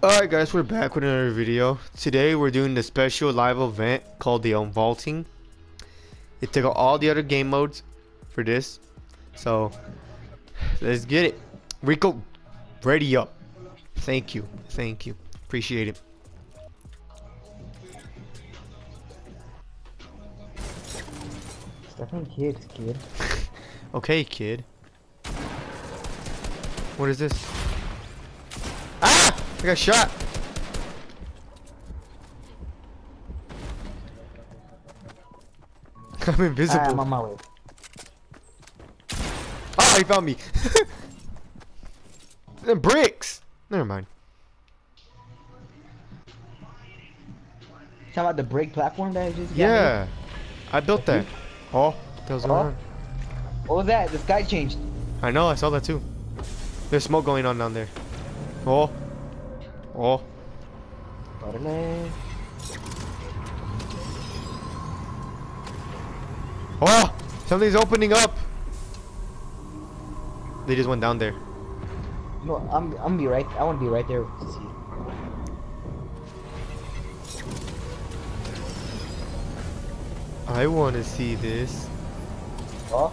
Alright guys, we're back with another video. Today we're doing the special live event called the Unvaulting. It took out all the other game modes for this. So, let's get it. Rico, ready up. Thank you. Thank you. Appreciate it. Stefan kids, kid. Okay, kid. What is this? I got shot! I'm invisible. I'm on my way. Oh, he found me. the bricks. Never mind. Talking about the brick platform that I just got Yeah, I built that. Oh, that was going Oh. on. What was that? The sky changed. I know. I saw that too. There's smoke going on down there. Oh, oh. Órale. Oh! Something's opening up! They just went down there. No, I'm I'm gonna be right. I want to be right there to see. I want to see this. Oh,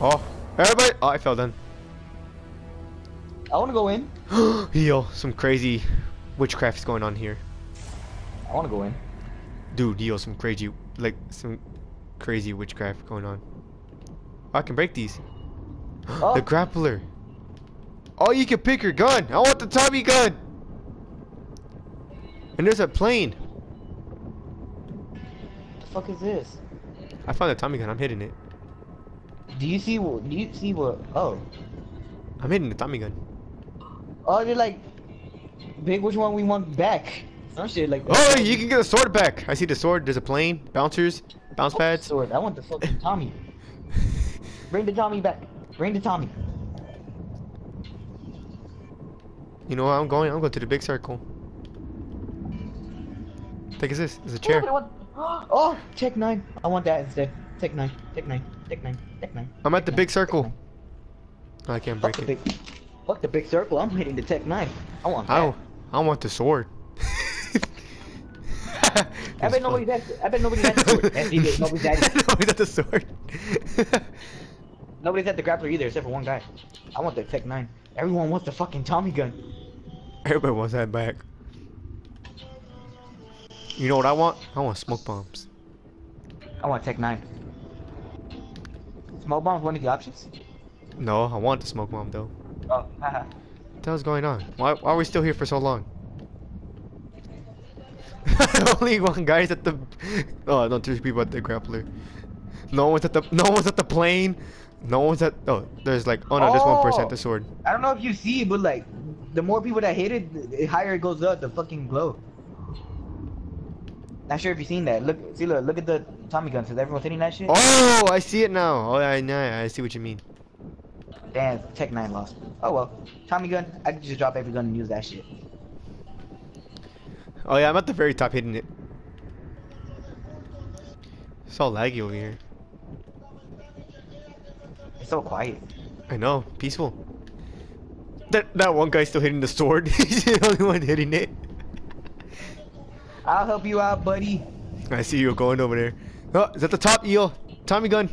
Oh! Everybody! Oh, I fell down. I want to go in. Yo, some crazy witchcraft is going on here. I want to go in. Dude, yo, some crazy, like, some crazy witchcraft going on. Oh, I can break these. Oh, The grappler. Oh, you can pick your gun. I want the Tommy gun. And there's a plane. What the fuck is this? I found the Tommy gun. I'm hitting it. Do you see what? Do you see what? Oh, I'm hitting the Tommy gun. oh, they're like, big. Which one we want back? Some shit like that. Oh, you can get the sword back. I see the sword. There's a plane, bouncers, bounce pads. Sword. I want the fucking Tommy. Bring the Tommy back. Bring the Tommy. You know what? I'm going? I'm going to the big circle. Is this? It's a chair. What- Oh, Tech 9. I want that instead. Tech 9. Tech 9. Tech 9. Tech 9. I'm at the big 9, circle. Tech I can't break Fuck it. big. Fuck the big circle. I'm hitting the Tech 9. I want that. Don't. I want the sword. I bet nobody's fun. at. I bet nobody's at the sword. Yes, he. Nobody's at. Nobody's at the sword. Nobody's at the grappler either, except for one guy. I want the Tech 9. Everyone wants the fucking Tommy gun. Everybody wants that back. You know what I want? I want smoke bombs. I want Tech 9. Smoke bomb's one of the options. No, I want the smoke bomb though. Oh, haha. What the hell's going on? Why, why are we still here for so long? Only one guy's at the. Oh no, three people at the grappler. No one's at the. No one's at the plane. No one's at. Oh, there's like. Oh no, there's one person at the Oh. sword. I don't know if you see, but like, the more people that hit it, the higher it goes up. The fucking glow. Not sure if you've seen that. Look, see, look, look at the Tommy guns. Says everyone's hitting that shit. Oh, I see it now. Oh, I know. I see what you mean. Damn, Tech Nine lost. Oh well, Tommy gun. I could just drop every gun and use that shit. Oh yeah, I'm at the very top hitting it. It's all laggy over here. It's so quiet. I know, peaceful. That that one guy's still hitting the sword. He's the only one hitting it. I'll help you out, buddy. I see you going over there. Oh, is that the top eel? Tommy gun.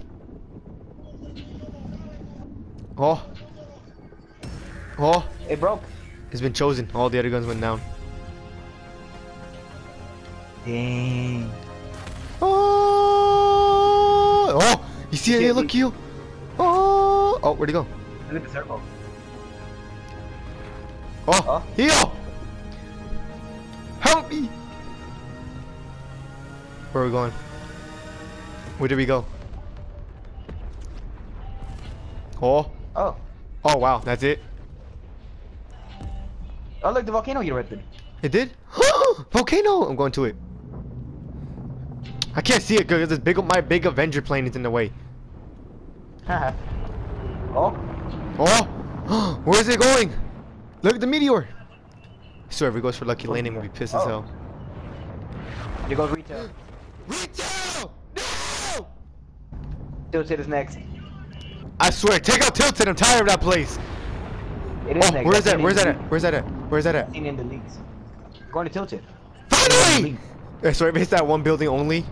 Oh. Oh, It broke. it's been chosen. All the other guns went down. Dang. Oh, oh you see it? Yeah, Look, you. Oh, oh, where'd he go? At the circle. Oh, Oh. eel. Help me. Where are we going? Where did we go? Oh, Oh. oh wow, that's it. Oh look, the volcano erupted. It did? Volcano! I'm going to it. I can't see it because this big my big Avenger plane is in the way. Oh. Oh! Where is it going? Look at the meteor! Swear if it goes for Lucky Landing, we'll be pissed as Oh. hell. Here goes retail. Retail! No! Tilted is next. I swear, take out Tilted. I'm tired of that place. It is Oh, next. where is I've that? Where's that at? Where's that at? Where's that at? Seen in the leaks. Going to tilted. Finally! Uh, So it hits that one building only?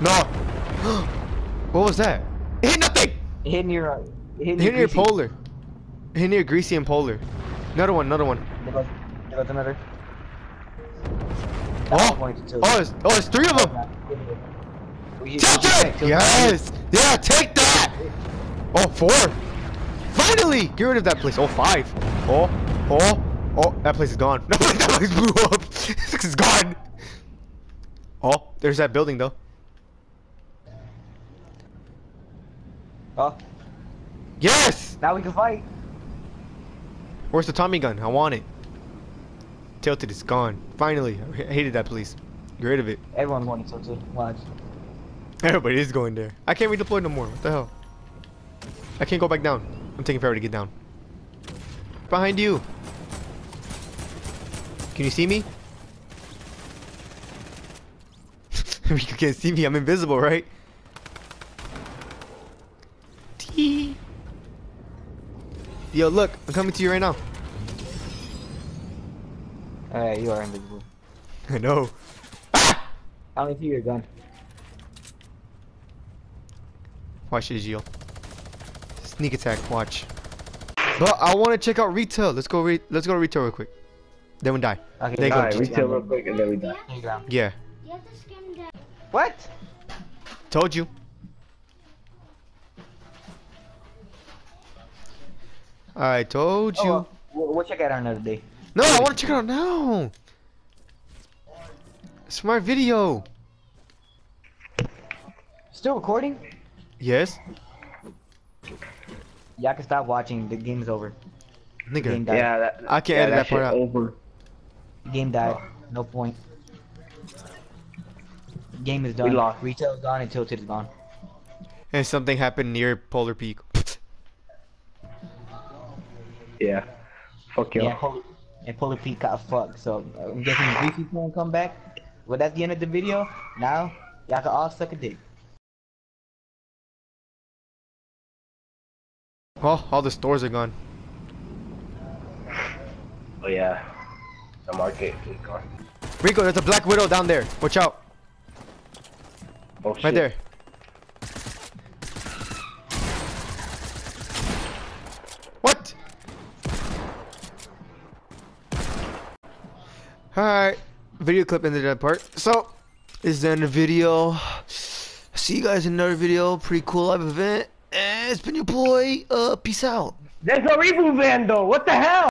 No. what was that? It hit nothing! It hit near. Uh, it hit It near, hit near polar. It hit near greasy and polar. Another one, another one. There goes, there goes another. That Oh, one's to tilted. oh, it's, oh, it's three of them. We- we- Tilted! tilted. Yes! Yeah, take that! Oh, four! Finally! Get rid of that place. Oh, five. Oh, oh, oh, that place is gone. No, that place blew up. place is gone. Oh, there's that building though. Oh, Yes! now we can fight. Where's the Tommy gun? I want it. Tilted is gone. Finally. I hated that place. Get rid of it. Everyone's going to tilted. Watch. Everybody is going there. I can't redeploy no more. What the hell? I can't go back down. I'm taking forever to get down. Behind you. Can you see me? you can't see me. I'm invisible, right? Tee. Yo, look. I'm coming to you right now. Oh, Alright, you are invisible. I know. Ah! How many your gun? Watch this, Gio. Sneak attack. Watch. But I want to check out retail. Let's go. Re let's go to retail real quick. Then we die. Okay, They go alright, GT. retail real quick and then we die. Here. Yeah. You have to skim down. What? Told you. I told oh, you. Oh, well, we'll, we'll check it out another day. No, I want to check it out now. Smart video. Still recording? Yes. Y'all can stop watching. The game's over. Game Nigga. died. Yeah, that, I can't yeah, edit that part shit out. Over. Game died. No point. Game is done. We lost. Retail is gone and tilted is gone. And something happened near Polar Peak. Yeah. Fuck y'all. Yeah, Polar, and Polar Peak got fucked. So uh, I'm guessing Greasy won't come back. Well, that's the end of the video. Now y'all can all suck a dick. Oh, all the stores are gone. Oh yeah. The market is gone. Rico, there's a Black Widow down there. Watch out. Oh shit. Right there. What? Alright. Video clip ended that part. So, this is the end of the video. See you guys in another video. Pretty cool live event. It's been your boy. Uh, peace out. There's no reboot van though. What the hell?